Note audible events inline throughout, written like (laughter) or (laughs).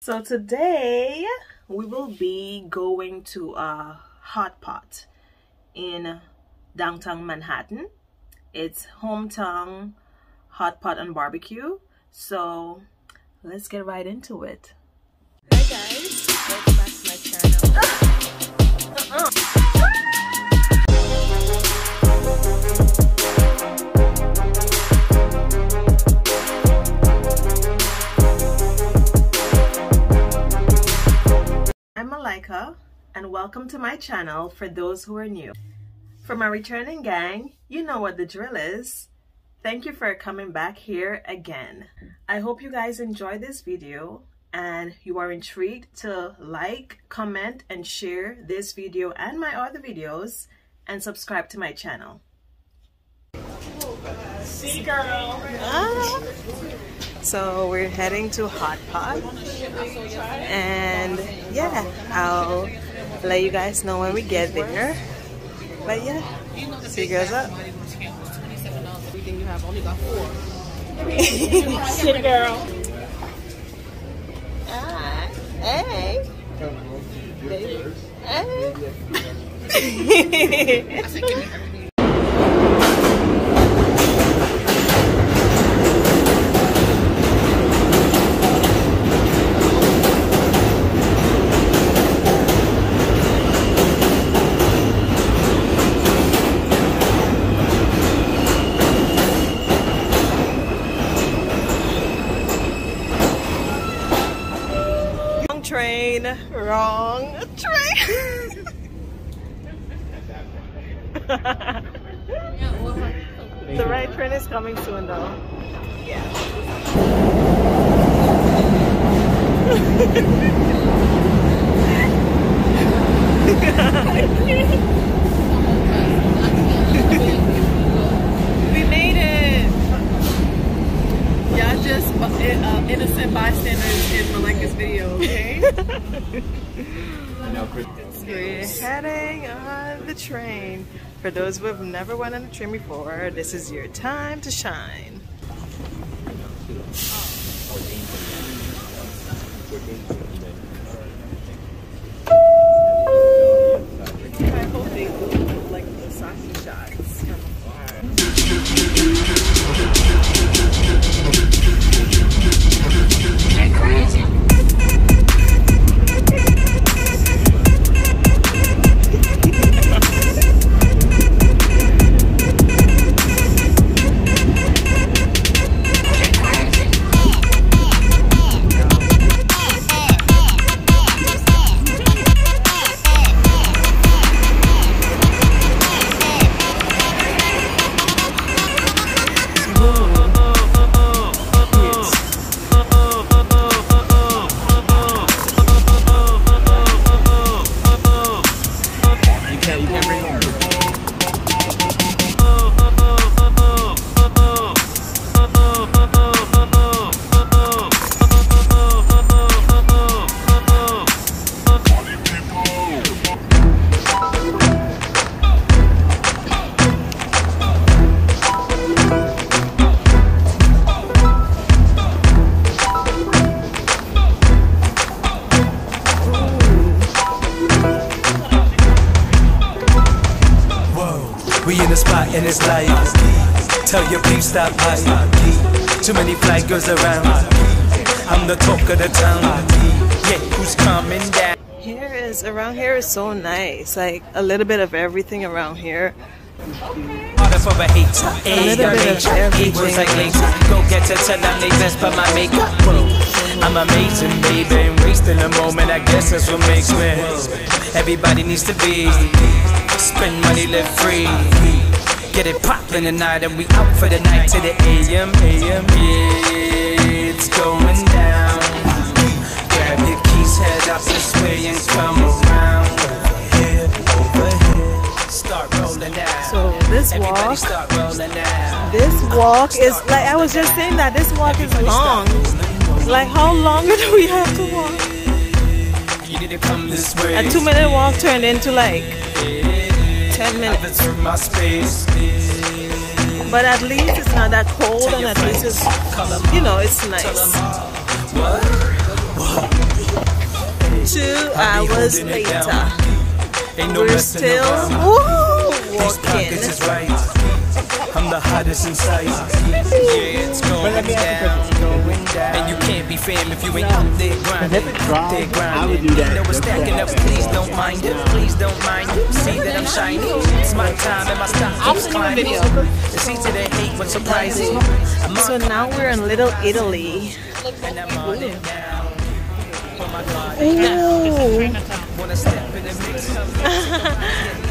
So today we will be going to a hot pot in downtown Manhattan. It's hometown hot pot and barbecue. So let's get right into it. Hey guys, welcome back to my channel. I'm (laughs) uh-uh. Welcome to my channel for those who are new. For my returning gang, you know what the drill is. Thank you for coming back here again. I hope you guys enjoyed this video and you are intrigued to like, comment, and share this video and my other videos and subscribe to my channel. See girl. Ah. So we're heading to Hot Pot and yeah, I'll let you guys know when we get there. But yeah, see you guys up. Everything you have only got four. Shit, girl. Ah, hey. Hey. Wrong (laughs) train. Wrong train. (laughs) the right train is coming soon though. Yeah. (laughs) (laughs) We're heading on the train. For those who have never went on a train before, this is your time to shine. We in the spot and it's live. Tell your peeps stop by. Too many fly girls around. I'm the talk of the town. Yeah, who's coming down? Here is around here is so nice. Like a little bit of everything around here. Harder for a hate. A little bit. Words like laser. Go get to tell they best but my makeup. I'm amazing, baby, and wasting the moment. I guess that's what makes me. Everybody needs to be. Spend money, live free. Get it poppin' tonight, and we out for the night to the AM, AM. Yeah, it's going down. Grab your keys, head up this way, and come around. So this walk, start rolling down. this walk is like I was just saying that this walk is long. Like how long (laughs) do we have to walk? You need to come this way. A two minute walk turned into like 10 minutes. I've through my space. But at least it's not that cold and at least it's, you know, it's nice. Two hours later, we're still hottest in sight. Yeah, it's going down. And you can't be fam if you ain't up there grinding. Up there grinding. I would do that. You know it's stacking up. Please don't mind it. Please don't mind it. See that I'm shining. It's my time and my stock keeps climbing. It's easy to hate what's surprising. So now we're in Little Italy. and I'm on it now. Oh my God. Wanna step in the mix? (laughs)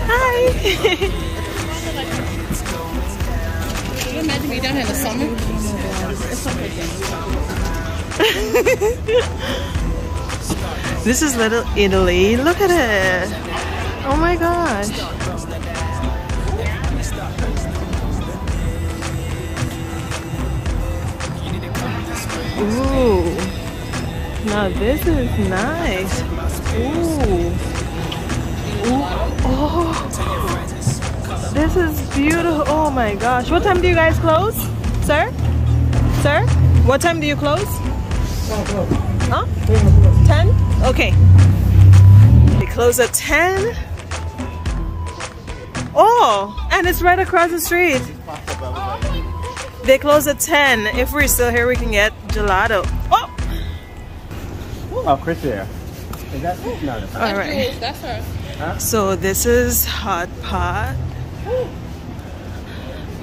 hi. (laughs) down here in the summer? (laughs) This is Little Italy. Look at it. Oh my gosh. Ooh. Now this is nice. Ooh. Ooh. Oh. This is beautiful. Oh my gosh. What time do you guys close? Sir? Sir? What time do you close? Huh? 10? Okay. They close at 10. Oh, and it's right across the street. They close at 10. If we're still here, we can get gelato. Oh, Oh, Chris there. Is that no? no. all right. That's her. So this is hot pot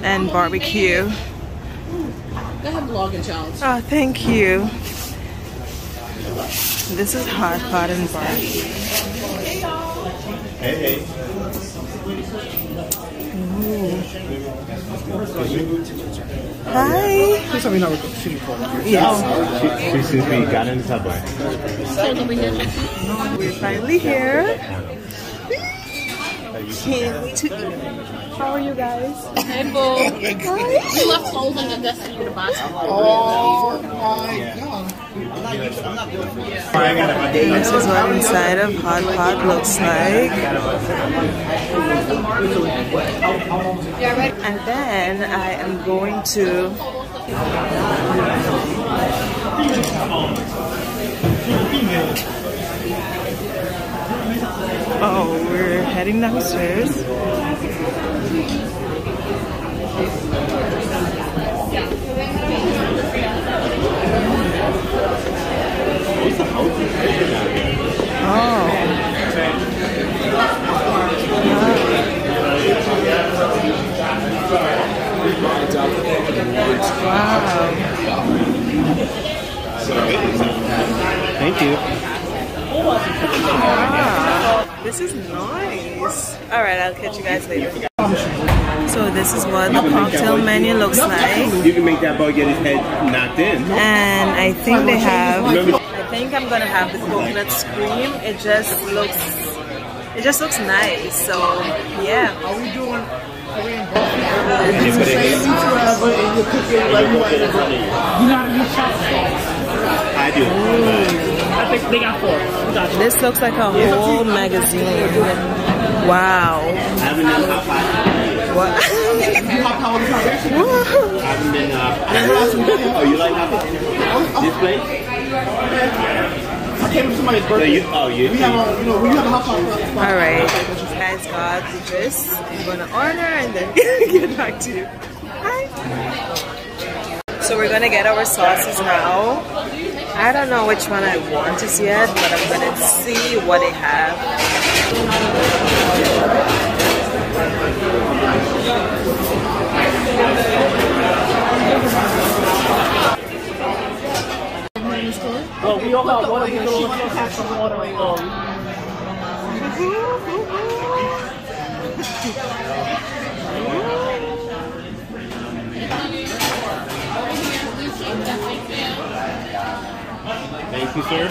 and barbecue. They have vlogging challenge. Oh, thank you. This is hot pot and barbecue. Hey, hey. Hi. Yes. She, since we got in the subway. We're finally here. Can't wait to eat. How are you guys? Hey, boo. Oh we left clothes on the desk for you to buy some. This is what inside of hot pot looks like. And then I am going to Oh, we're heading downstairs. Oh. Wow. Thank you. Wow. This is nice. All right, I'll catch you guys later. So this is what the cocktail menu looks like. You can make that boy get his head knocked in. And I think they have I think I'm gonna have the coconut scream. It just looks it just looks nice. So yeah. Yeah, but it- You can have your own. We're not much thoughts. I do. I think they got four. We got you. This looks like a whole magazine. Wow. I haven't done hot pot. What? (laughs) I haven't been. Uh, oh, you like hot pot? This place? I came to somebody's So birthday. you, oh, you. We have a, you know, we have a hot pot. All right. Guys got this. I'm gonna order and then (laughs) get back to you. Hi. So we're gonna get our sauces now. I don't know which one I want just yet, but I'm gonna see what they have. Well, we all got water. We all have some water. Um, Thank you, sir.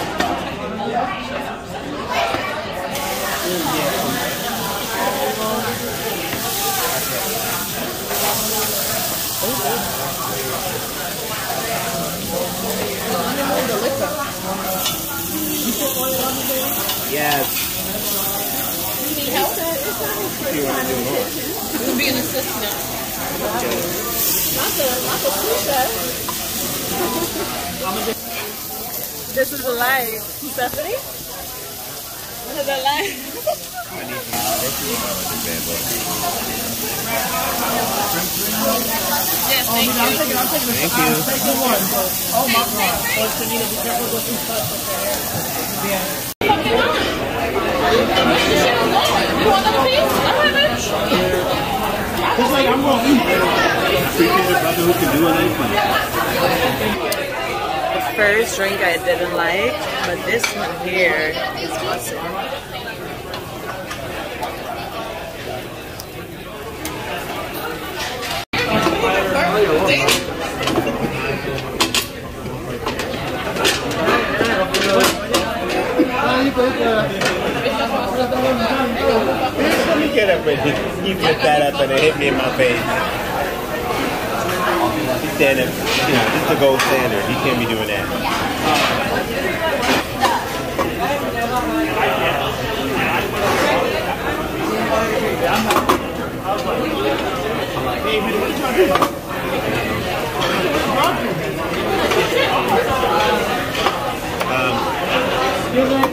Yes. You can be an assistant. Not the, not the sous chef. (laughs) This is the light. Stephanie? This is the light. yes, thank you. I'm taking, I'm taking the, Thank you. I'm taking one. Oh my god. Oh, Shanita, be careful what you touch with your hair. You want another piece? I have it. It's like I'm gonna eat. Appreciate the brother who can do anything. First drink I didn't like, but this one here is awesome. Let me get up and he flipped that up and it hit me in my face. He's you know, this is the gold standard. He can't be doing that.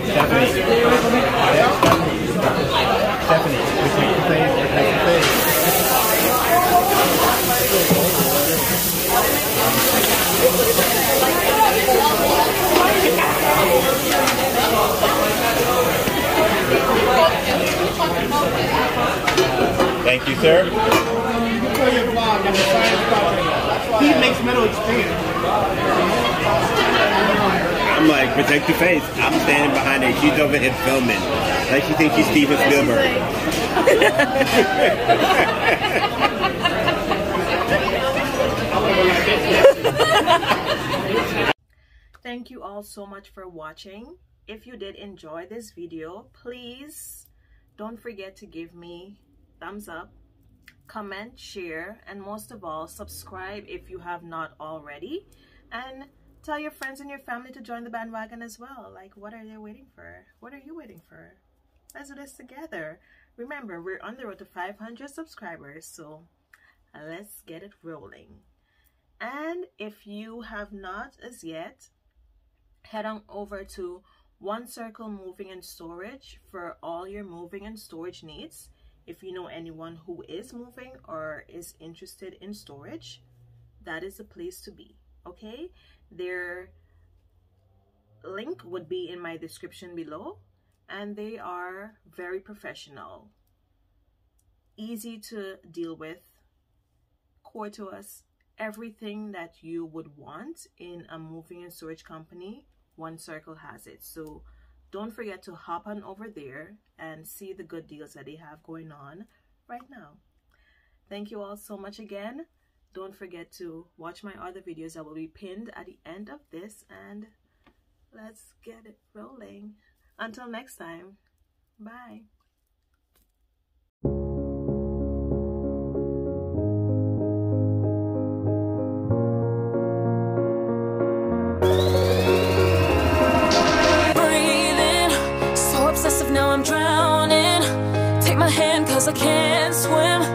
Stephanie. Stephanie, protect the face, protect the face. Thank you, sir. You can play your vlog on the science project. He makes metal extreme. I'm like, protect your face. I'm standing behind her. She's over here filming. Like she thinks she's Steven Spielberg. (laughs) Thank you all so much for watching. If you did enjoy this video, please don't forget to give me thumbs up, comment, share, and most of all, subscribe if you have not already. And tell your friends and your family to join the bandwagon as well. Like, what are they waiting for? What are you waiting for? Let's do this together. Remember, we're on the road to 500 subscribers, so let's get it rolling. And if you have not as yet, head on over to One Circle Moving and Storage for all your moving and storage needs. If you know anyone who is moving or is interested in storage, that is the place to be. Okay, their link would be in my description below, and they are very professional, easy to deal with, core to us, everything that you would want in a moving and storage company, One Circle has it. So don't forget to hop on over there and see the good deals that they have going on right now. Thank you all so much again. Don't forget to watch my other videos that will be pinned at the end of this and let's get it rolling. Until next time, bye. Cause I can't swim.